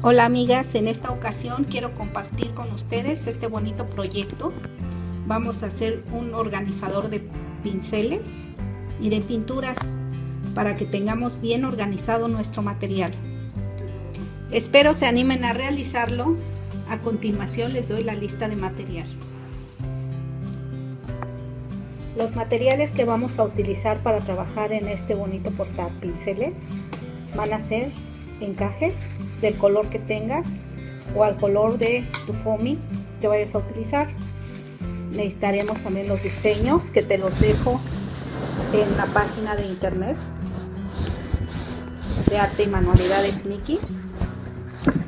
Hola amigas, en esta ocasión quiero compartir con ustedes este bonito proyecto. Vamos a hacer un organizador de pinceles y de pinturas para que tengamos bien organizado nuestro material. Espero se animen a realizarlo. A continuación les doy la lista de material. Los materiales que vamos a utilizar para trabajar en este bonito pinceles van a ser encaje del color que tengas o al color de tu foamy que vayas a utilizar. Necesitaremos también los diseños que te los dejo en la página de internet de arte y manualidades Mickey.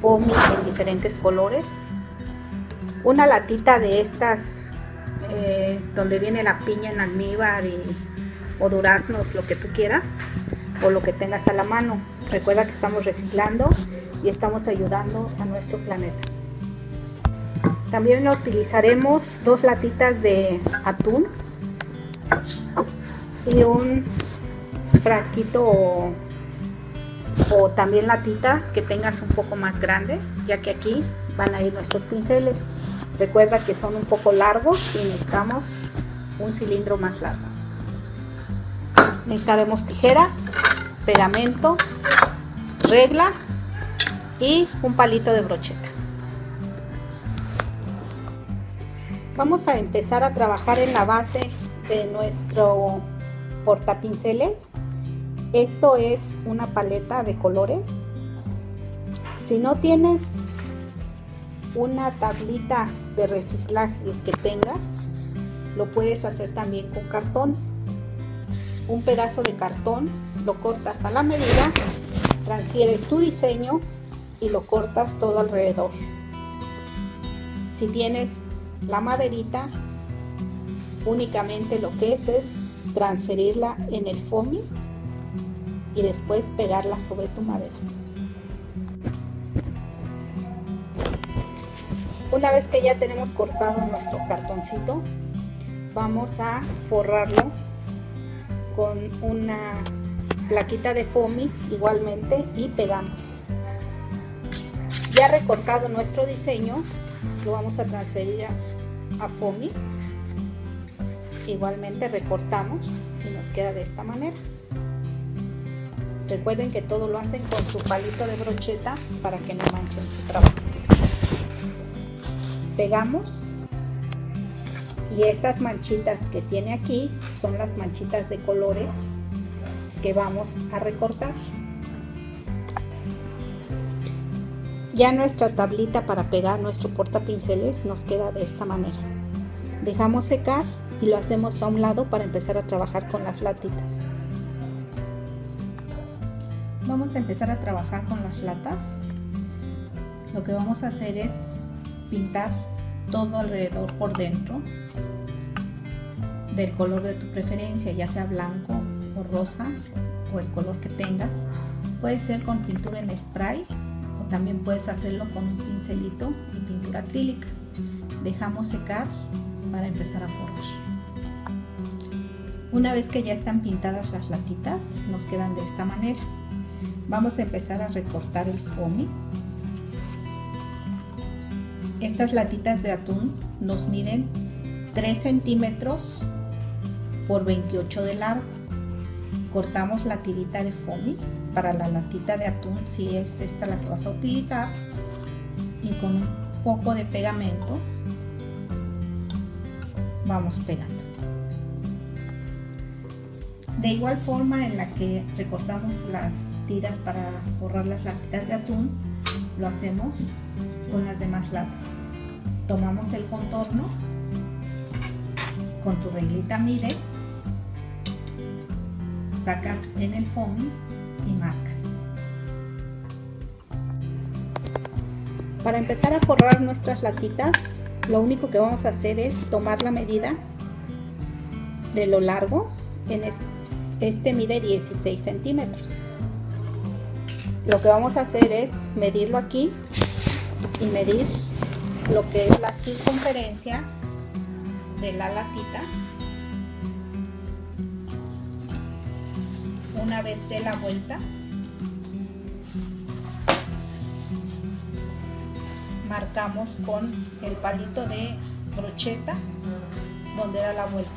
Foamy en diferentes colores. Una latita de estas eh, donde viene la piña en almíbar y, o duraznos, lo que tú quieras o lo que tengas a la mano. Recuerda que estamos reciclando y estamos ayudando a nuestro planeta. También utilizaremos dos latitas de atún y un frasquito o, o, también latita que tengas un poco más grande, ya que aquí van a ir nuestros pinceles. Recuerda que son un poco largos y necesitamos un cilindro más largo. Necesitaremos tijeras, pegamento, regla y un palito de brocheta. Vamos a empezar a trabajar en la base de nuestro portapinceles. Esto es una paleta de colores. Si no tienes una tablita de reciclaje que tengas, lo puedes hacer también con cartón. Un pedazo de cartón lo cortas a la medida, transfieres tu diseño y lo cortas todo alrededor. Si tienes la maderita, únicamente lo que es es transferirla en el foamy y después pegarla sobre tu madera. Una vez que ya tenemos cortado nuestro cartoncito, vamos a forrarlo con una plaquita de foamy igualmente y pegamos. Ya recortado nuestro diseño, lo vamos a transferir a, a foamy. Igualmente recortamos y nos queda de esta manera. Recuerden que todo lo hacen con su palito de brocheta para que no manchen su trabajo pegamos y estas manchitas que tiene aquí son las manchitas de colores que vamos a recortar ya nuestra tablita para pegar nuestro portapinceles nos queda de esta manera. Dejamos secar y lo hacemos a un lado para empezar a trabajar con las latitas. Vamos a empezar a trabajar con las latas. Lo que vamos a hacer es pintar todo alrededor por dentro del color de tu preferencia, ya sea blanco o rosa o el color que tengas. Puede ser con pintura en spray también puedes hacerlo con un pincelito y pintura acrílica. Dejamos secar para empezar a forrar. Una vez que ya están pintadas las latitas, nos quedan de esta manera. Vamos a empezar a recortar el foamy estas latitas de atún nos miden 3 centímetros por 28 de largo. Cortamos la tirita de foamy para la latita de atún, si es esta la que vas a utilizar, y con un poco de pegamento vamos pegando. De igual forma en la que recortamos las tiras para forrar las latitas de atún, lo hacemos con las demás latas. Tomamos el contorno, con tu reglita mides, sacas en el foamy y marcas. Para empezar a forrar nuestras latitas, lo único que vamos a hacer es tomar la medida de lo largo, en este mide 16 centímetros. Lo que vamos a hacer es medirlo aquí y medir lo que es la circunferencia de la latita una vez de la vuelta marcamos con el palito de brocheta donde da la vuelta.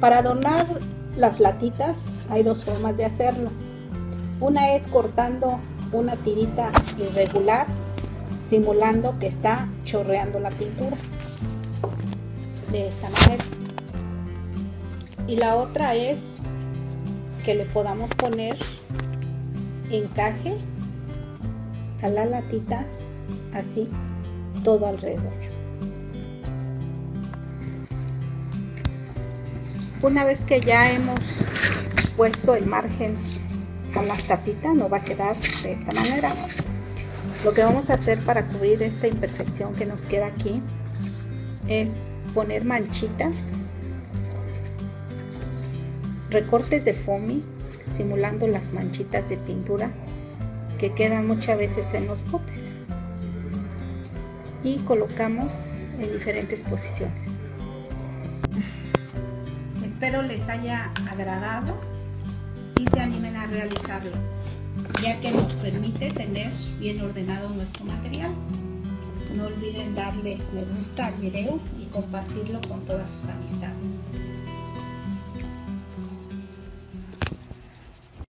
Para adornar las latitas hay dos formas de hacerlo. Una es cortando una tirita irregular simulando que está chorreando la pintura de esta manera y la otra es que le podamos poner encaje a la latita así todo alrededor. Una vez que ya hemos puesto el margen a la tapita no va a quedar de esta manera. Lo que vamos a hacer para cubrir esta imperfección que nos queda aquí es poner manchitas recortes de foamy simulando las manchitas de pintura que quedan muchas veces en los botes. Y colocamos en diferentes posiciones. Espero les haya agradado y se animen a realizarlo ya que nos permite tener bien ordenado nuestro material. No olviden darle me gusta al video y compartirlo con todas sus amistades